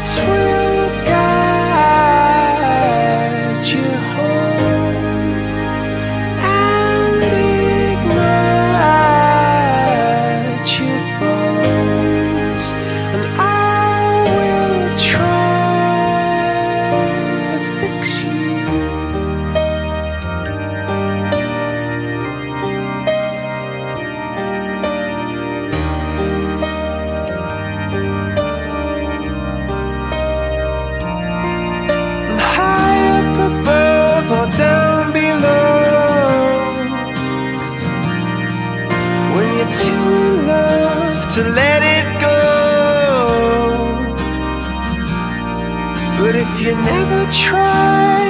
Lights In love to let it go. But if you never try,